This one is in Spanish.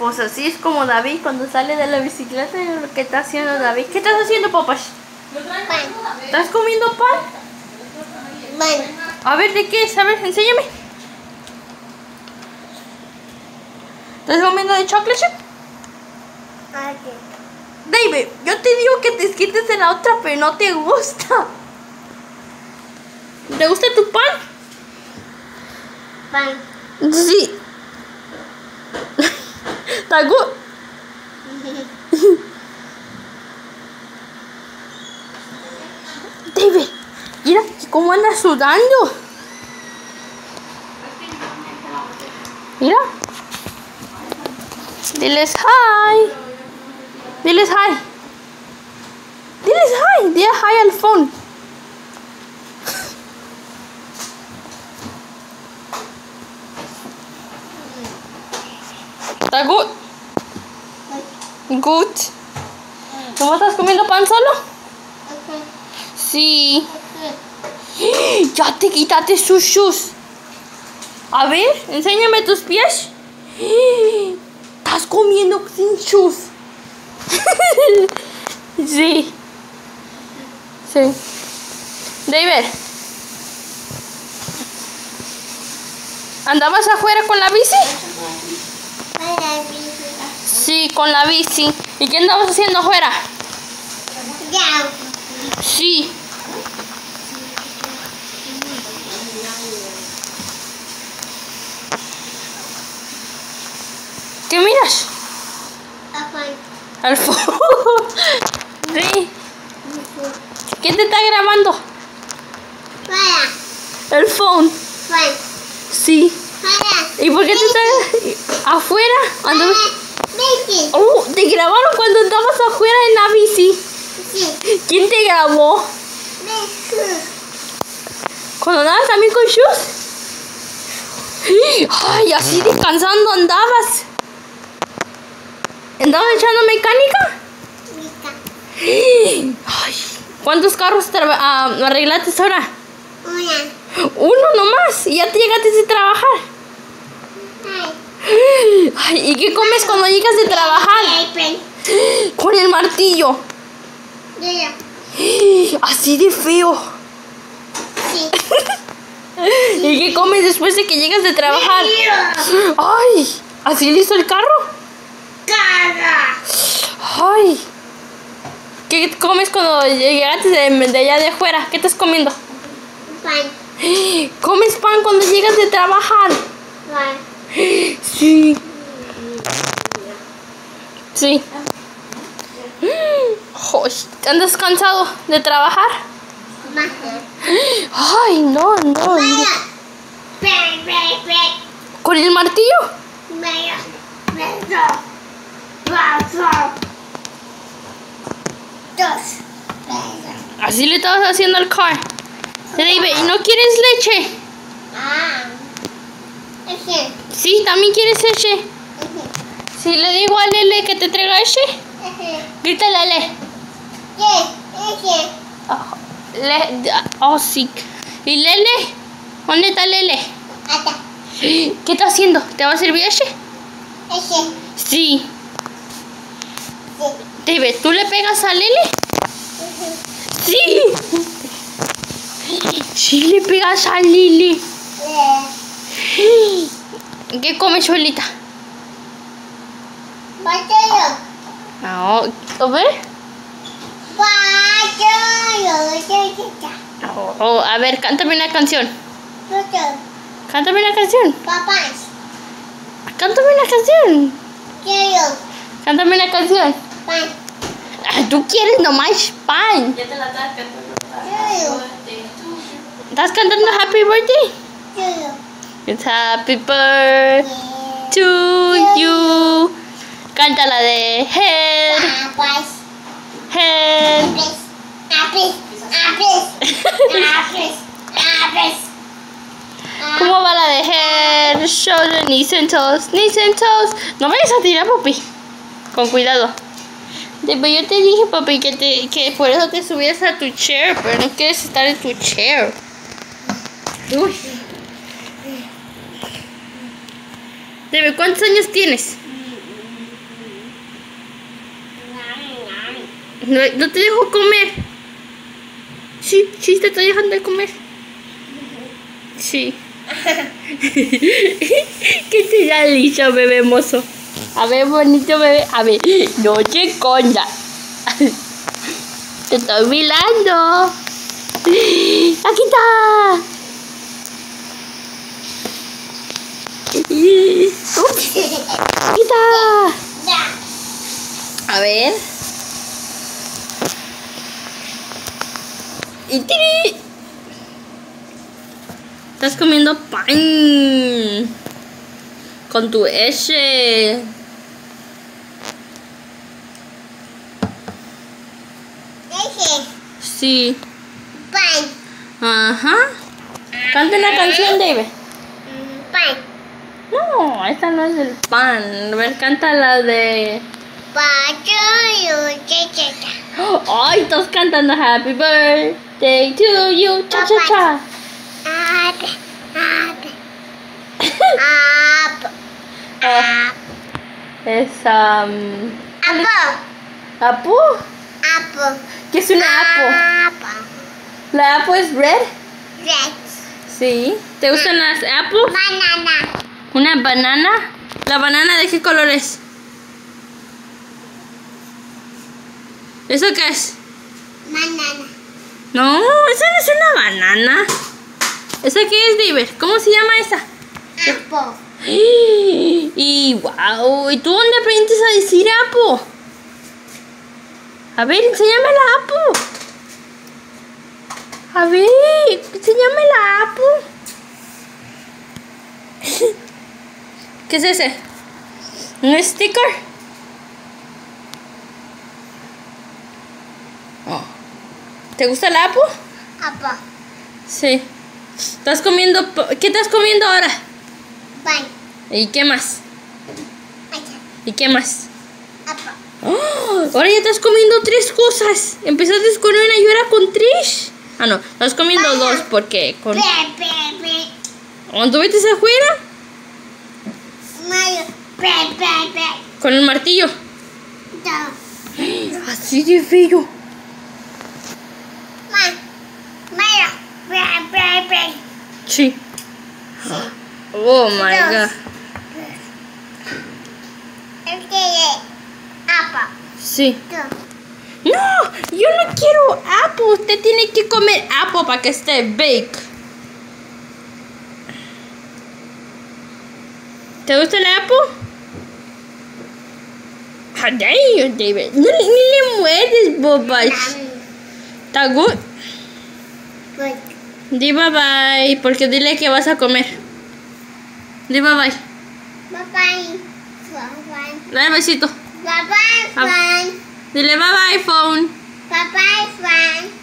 Pues así es como David cuando sale de la bicicleta que está haciendo David. ¿Qué estás haciendo, papas? Pan. ¿Estás comiendo pan? Pan. A ver, ¿de qué es? A ver, enséñame. ¿Estás comiendo de chocolate chip? Aquí. David, yo te digo que te quites de la otra, pero no te gusta. ¿Te gusta tu pan? Pan. Sí. ¿Está good? David, mira cómo anda sudando. Mira. Diles hi. Diles hi. Diles hi. Dile hi al phone. ¿Está good? Good. ¿Cómo estás comiendo pan solo? Sí. Ya te quitaste sus shoes. A ver, enséñame tus pies. Estás comiendo sin shoes. Sí. Sí. David. ¿Andabas afuera con la bici? Con la bici. ¿Y qué andabas haciendo afuera? Sí. ¿Qué miras? Al fondo. Sí. ¿Quién te está grabando? El phone. Sí. Para. ¿Y por qué te estás afuera? Oh, te grabaron cuando andabas afuera en la bici. Sí. ¿Quién te grabó? ¿Cuando andabas también con shoes? Ay, así descansando andabas. ¿Andabas echando mecánica? Ay, ¿cuántos carros ah, arreglaste ahora? Una. Uno nomás. Y ya te llegaste de trabajar. Ay. Ay, ¿y qué comes cuando llegas de trabajar? Con el martillo. Ya. Así de feo. Sí. ¿Y qué comes después de que llegas de trabajar? Ay, ¿así listo el carro? Ay. ¿Qué comes cuando llegaste de, de allá de afuera? ¿Qué estás comiendo? Pan. ¿Comes pan cuando llegas de trabajar? Pan. Sí. Sí. ¿Andas cansado de trabajar? Ay, no, no. ¿Con el martillo? Así le estabas haciendo al car. David, ¿y no quieres leche? Ah. Sí, también quieres leche. Ese. Si le digo a Lele que te traiga Ese. grítale a Lele. Ese. Oh, oh, sí. ¿Y Lele? ¿Dónde está Lele? Ata. ¿Qué está haciendo? ¿Te va a servir leche? Ese. Sí. Sí. David, ¿tú le pegas a Lele? Sí. Sí, le pegas a Lele. Le. ¿Qué come No, a ver. Batalla. Chiquita. Oh, oh, a ver, cántame una canción. Cántame una canción. Papás. Cántame una canción. Quiero. Cántame una canción. Pan. Ah, Tú quieres nomás pan. Ya te la estás cantando. Quiero. ¿Estás cantando Happy Birthday? Quiero. It's Happy Birthday to you. Canta la de Head. Head. Apes. Apes. Apes. ¿Cómo va la de Head, Shoulder, Knees and Toes? Knees and Toes. No vayas a tirar, papi. Con cuidado. Después yo te dije, papi, que, te, que por eso te subieras a tu chair, pero no quieres estar en tu chair. Uy. Debe, ¿cuántos años tienes? No, no te dejo comer. Sí, sí, te estoy dejando de comer. Sí. ¿Qué te da liso, bebé mozo? A ver, bonito bebé. A ver, no te escondas. Te estoy mirando. Aquí está. Aquí está. A ver. Y tiri. Estás comiendo pan. Con tu S. Sí. Pan. Ajá. Canta una canción, David. Mm, Pan. No, esta no es el pan. A ver, canta la de. Pacho y. Ay, estás cantando Happy Birthday to you. Cha cha cha. Ape. Ape. Ape. Ah, es um, Apo. apu. Apo. ¿Qué es una apu? Apo. La apu es red. Red. Sí. ¿Te gustan las apu? Banana. ¿Una banana? ¿La banana de qué color es? ¿Eso qué es? Banana. No, esa no es una banana. ¿Esa qué es, David? ¿Cómo se llama esa? Apo. Y wow, ¿y tú dónde aprendiste a decir apu? A ver, enséñame la apu. A ver, enséñame la apu. ¿Qué es ese? ¿Un sticker? ¿Te gusta la apu? Apo. Sí. ¿Estás comiendo? ¿Qué estás comiendo ahora? Pan. ¿Y qué más? Acha. ¿Y qué más? Apo. ¡Oh! Ahora ya estás comiendo tres cosas. Empezaste con una y ahora con tres. Ah, no, estás comiendo dos porque con... Pe, pe, pe. ¿Cuándo? Mayo. Pe, pe, pe. Con el martillo. Do. Así de feo. Ma. Mayo. Pe, pe, pe. Sí. Oh my god. Apo. Sí. No, yo no quiero apple. Usted tiene que comer apple para que esté bake. ¿Te gusta el apple? Ah, damn, David. No, ni le muerdes, bobas. ¿Está good? Good. Di bye bye, porque dile que vas a comer. Di bye bye. Bye bye. Bye Dale besito. bye. Bye friend. Dile bye bye, phone. Bye bye. Oi.